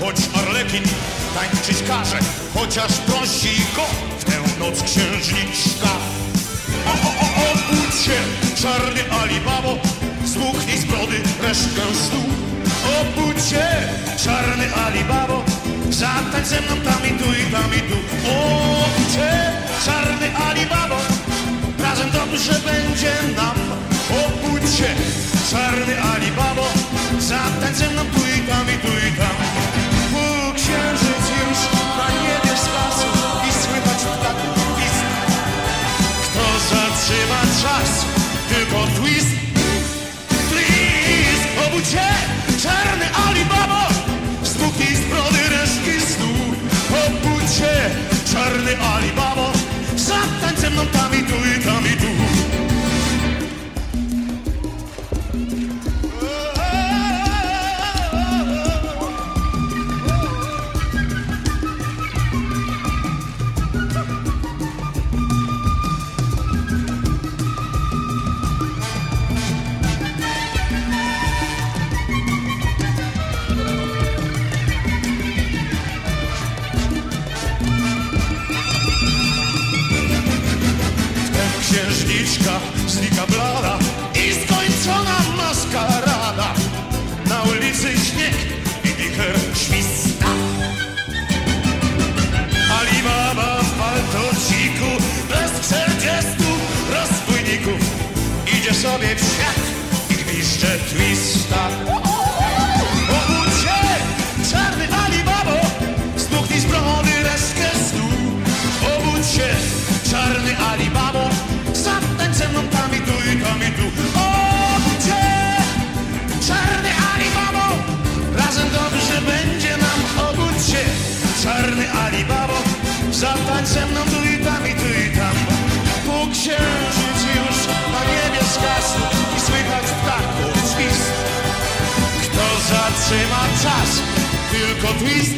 choć Arlekin tańczyć każe, chociaż prosi go w tę noc księżniczka. O, o, o, obudź się, czarny Alibabo, zmuchnij z brody resztkę stół. Obudź się, czarny Alibabo, zatań ze mną tam i tu i tam i tu. Zatań księżniczka znika blada i skończona maskarada. Na ulicy śnieg i wicher śwista. Zatań ze mną tu i tam i tu i tam. Pół księżyc już na niebie zgasł i słychać ptaków świst. Kto zatrzyma czas? Tylko twist,